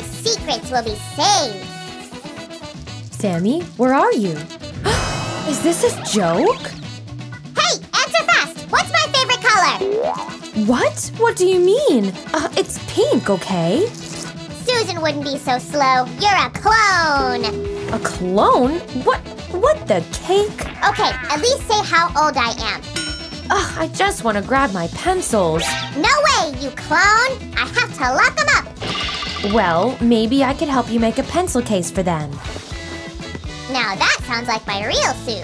my secrets will be safe. Sammy, where are you? Is this a joke? Hey, answer fast! What's my favorite color? What? What do you mean? Uh, it's pink, okay? Susan wouldn't be so slow. You're a clone. A clone? What? What the cake? Okay, at least say how old I am. Ugh, I just want to grab my pencils. No way, you clone! I have to lock them up. Well, maybe I could help you make a pencil case for them. Now that sounds like my real Sue.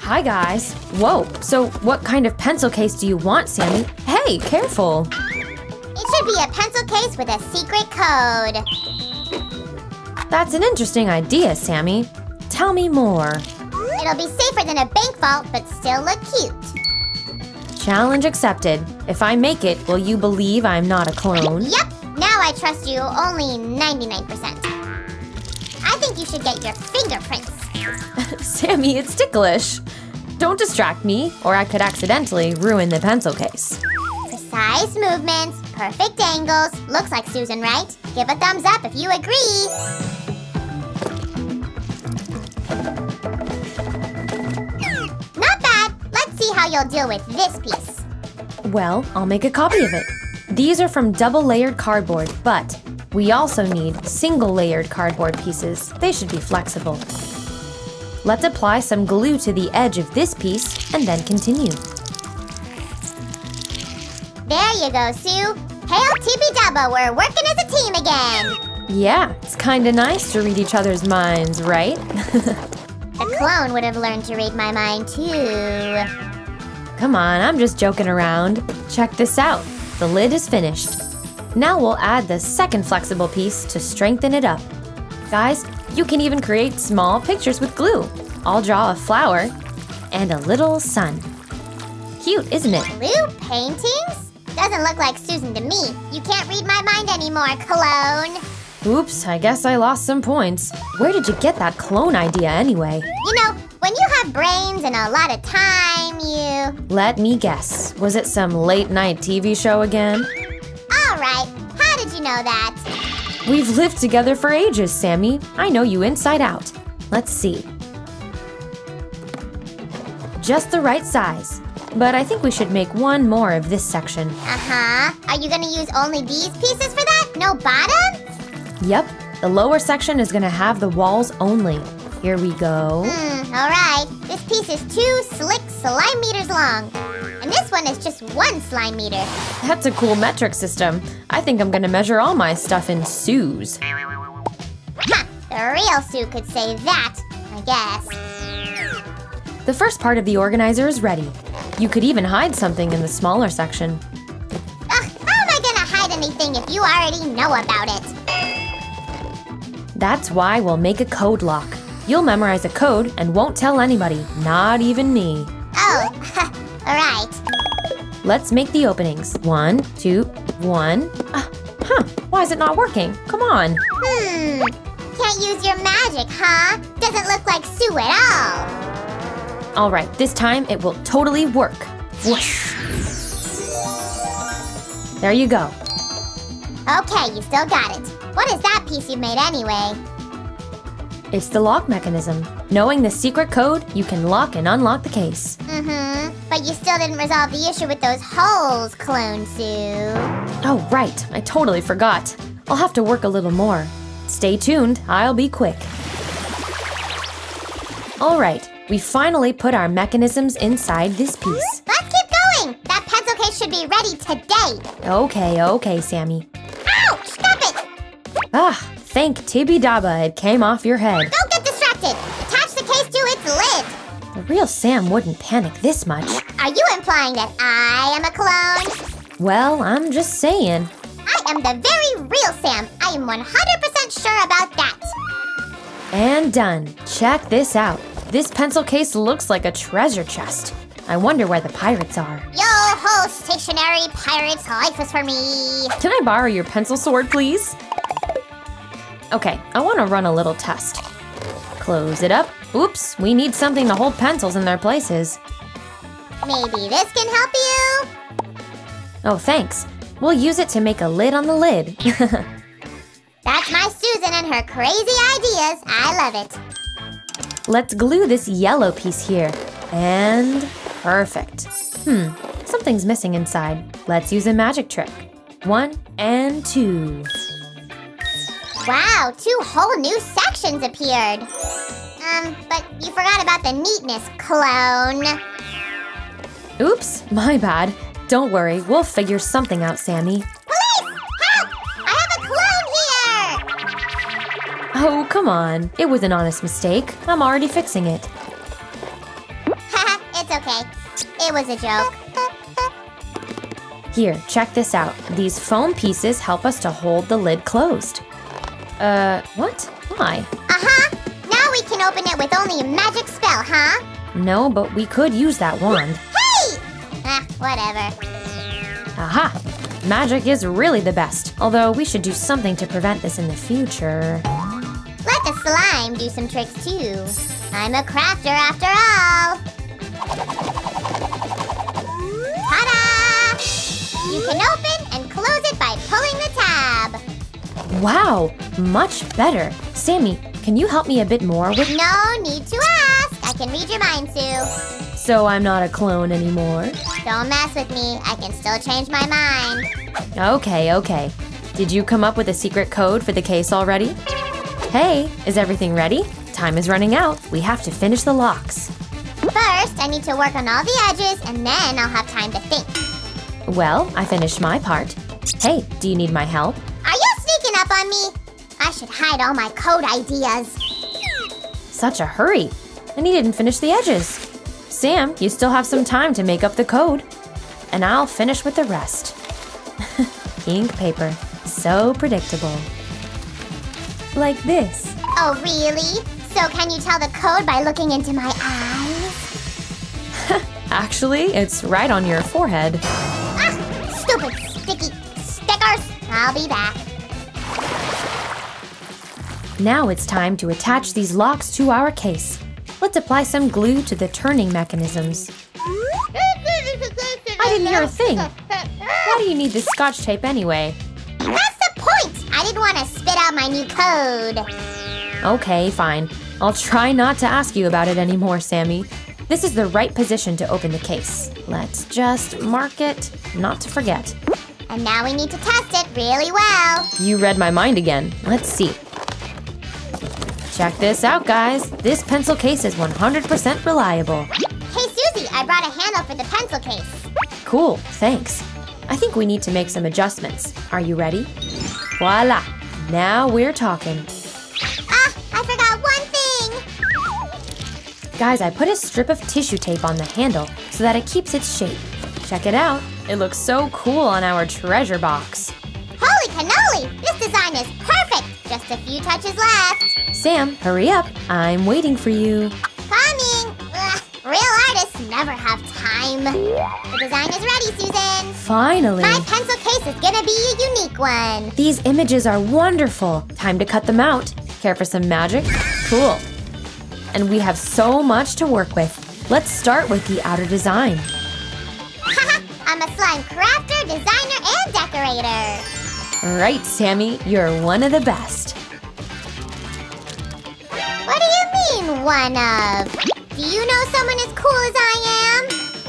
Hi, guys. Whoa, so what kind of pencil case do you want, Sammy? Hey, careful. It should be a pencil case with a secret code. That's an interesting idea, Sammy. Tell me more. It'll be safer than a bank vault, but still look cute. Challenge accepted. If I make it, will you believe I'm not a clone? Yep, now I trust you only 99%. I think you should get your fingerprints. Sammy, it's ticklish. Don't distract me, or I could accidentally ruin the pencil case. Precise movements, perfect angles. Looks like Susan, right? Give a thumbs up if you agree. You'll deal with this piece. Well, I'll make a copy of it. These are from double layered cardboard, but we also need single layered cardboard pieces. They should be flexible. Let's apply some glue to the edge of this piece and then continue. There you go, Sue. Hail TB Dubba, we're working as a team again. Yeah, it's kinda nice to read each other's minds, right? The clone would have learned to read my mind too. Come on, I'm just joking around. Check this out. The lid is finished. Now we'll add the second flexible piece to strengthen it up. Guys, you can even create small pictures with glue. I'll draw a flower and a little sun. Cute, isn't it? Blue paintings? Doesn't look like Susan to me. You can't read my mind anymore, clone. Oops, I guess I lost some points. Where did you get that clone idea anyway? You know, when you have brains and a lot of time, you. Let me guess. Was it some late night TV show again? Alright, how did you know that? We've lived together for ages, Sammy. I know you inside out. Let's see. Just the right size. But I think we should make one more of this section. Uh huh. Are you gonna use only these pieces for that? No bottom? Yep, the lower section is gonna have the walls only. Here we go. Hmm, alright. This piece is two slick slime meters long. And this one is just one slime meter. That's a cool metric system. I think I'm gonna measure all my stuff in sous. Ha! The real Sue could say that, I guess. The first part of the organizer is ready. You could even hide something in the smaller section. Ugh, how am I gonna hide anything if you already know about it? That's why we'll make a code lock. You'll memorize a code and won't tell anybody, not even me. Oh, alright. Let's make the openings. One, two, one. Uh, huh, why is it not working? Come on. Hmm. Can't use your magic, huh? Doesn't look like Sue at all. All right, this time it will totally work. Whoosh. There you go. Okay, you still got it. What is that piece you made anyway? It's the lock mechanism. Knowing the secret code, you can lock and unlock the case. Mm-hmm. But you still didn't resolve the issue with those holes, Clone Sue. Oh, right, I totally forgot. I'll have to work a little more. Stay tuned, I'll be quick. All right, we finally put our mechanisms inside this piece. Let's keep going! That pencil case should be ready today. Okay, okay, Sammy. Ouch! Stop it! Ah, thank Tibby Daba it came off your head. Don't get distracted! Attach the case to its lid! The real Sam wouldn't panic this much. Are you implying that I am a clone? Well, I'm just saying. I am the very real Sam. I am 100% sure about that. And done. Check this out. This pencil case looks like a treasure chest. I wonder where the pirates are. Yo ho, stationery pirates, life is for me. Can I borrow your pencil sword, please? Okay, I want to run a little test. Close it up. Oops, we need something to hold pencils in their places. Maybe this can help you? Oh, thanks. We'll use it to make a lid on the lid. That's my Susan and her crazy ideas. I love it. Let's glue this yellow piece here. And perfect. Hmm, something's missing inside. Let's use a magic trick. One and two. Wow, two whole new sections appeared. Um, but you forgot about the neatness, clone. Oops, my bad. Don't worry, we'll figure something out, Sammy. Police! Help! I have a clone here! Oh, come on. It was an honest mistake. I'm already fixing it. Haha, it's okay. It was a joke. Here, check this out. These foam pieces help us to hold the lid closed. Uh, what? Why? Uh-huh. Now we can open it with only a magic spell, huh? No, but we could use that wand. Hey! Ah, whatever. Aha! Magic is really the best, although we should do something to prevent this in the future. Let the slime do some tricks too. I'm a crafter after all. Ta-da! You can open Wow, much better. Sammy, can you help me a bit more with No need to ask. I can read your mind, Sue. so I'm not a clone anymore? Don't mess with me. I can still change my mind. Okay, okay. Did you come up with a secret code for the case already? Hey, is everything ready? Time is running out. We have to finish the locks. First, I need to work on all the edges, and then I'll have time to think. Well, I finished my part. Hey, do you need my help? Sneaking up on me? I should hide all my code ideas. Such a hurry. And he didn't finish the edges. Sam, you still have some time to make up the code. And I'll finish with the rest. Ink paper. So predictable. Like this. Oh, really? So can you tell the code by looking into my eyes? Actually, it's right on your forehead. Ah, stupid sticky stickers. I'll be back. Now it's time to attach these locks to our case. Let's apply some glue to the turning mechanisms. I didn't hear a thing. Why do you need this scotch tape anyway? That's the point. I didn't want to spit out my new code. Okay, fine. I'll try not to ask you about it anymore, Sammy. This is the right position to open the case. Let's just mark it, not to forget. And now we need to test it really well. You read my mind again. Let's see. Check this out, guys. This pencil case is 100% reliable. Hey, Susie, I brought a handle for the pencil case. Cool, thanks. I think we need to make some adjustments. Are you ready? Voila! Now we're talking. Ah, I forgot one thing. Guys, I put a strip of tissue tape on the handle so that it keeps its shape. Check it out. It looks so cool on our treasure box. Holy cannoli! This design is a few touches left. Sam, hurry up. I'm waiting for you. Coming. Ugh, real artists never have time. The design is ready, Susan. Finally. My pencil case is gonna be a unique one. These images are wonderful. Time to cut them out. Care for some magic? Cool. And we have so much to work with. Let's start with the outer design. I'm a slime crafter, designer, and decorator. Right, Sammy, you're one of the best. One of? Do you know someone as cool as I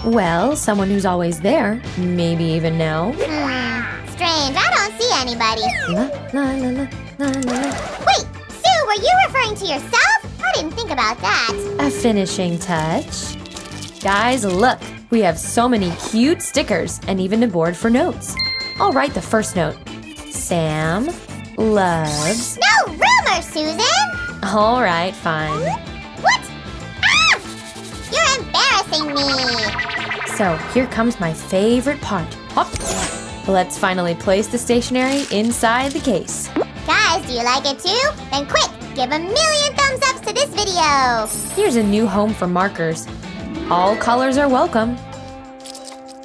am? Well, someone who's always there, maybe even now. Hmm, strange. I don't see anybody. La la la la la la. Wait, Sue, were you referring to yourself? I didn't think about that. A finishing touch. Guys, look, we have so many cute stickers and even a board for notes. I'll write the first note. Sam loves. No rumor, Susan! All right, fine. So here comes my favorite part. Hop. Let's finally place the stationery inside the case. Guys, do you like it too? Then quick, give a million thumbs ups to this video. Here's a new home for markers. All colors are welcome.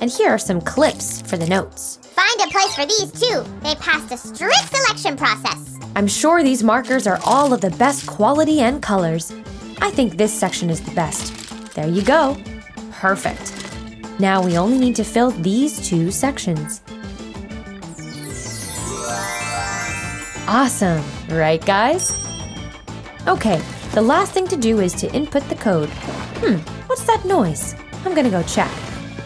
And here are some clips for the notes. Find a place for these too. They passed a strict selection process. I'm sure these markers are all of the best quality and colors. I think this section is the best. There you go. Perfect. Now we only need to fill these two sections. Awesome, right guys? Okay, the last thing to do is to input the code. Hmm, what's that noise? I'm gonna go check.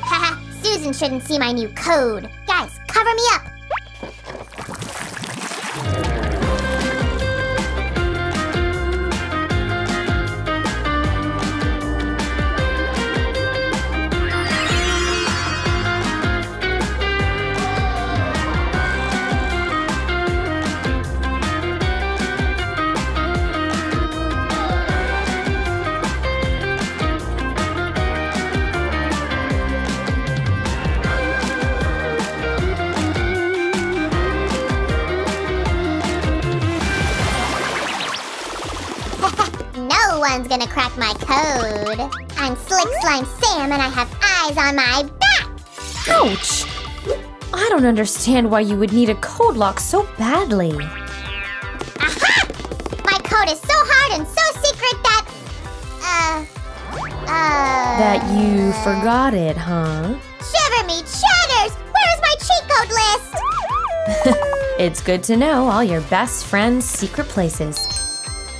Haha, Susan shouldn't see my new code. Guys, cover me up! No one's gonna crack my code. I'm Slick Slime Sam and I have eyes on my back. Ouch! I don't understand why you would need a code lock so badly. Aha! My code is so hard and so secret that. Uh. Uh. That you forgot it, huh? Shiver me chatters! Where's my cheat code list? It's good to know all your best friends' secret places.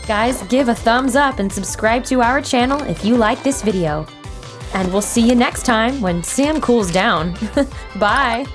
Guys, give a thumbs up and subscribe to our channel if you like this video. And we'll see you next time when Sam cools down. Bye!